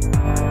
Bye.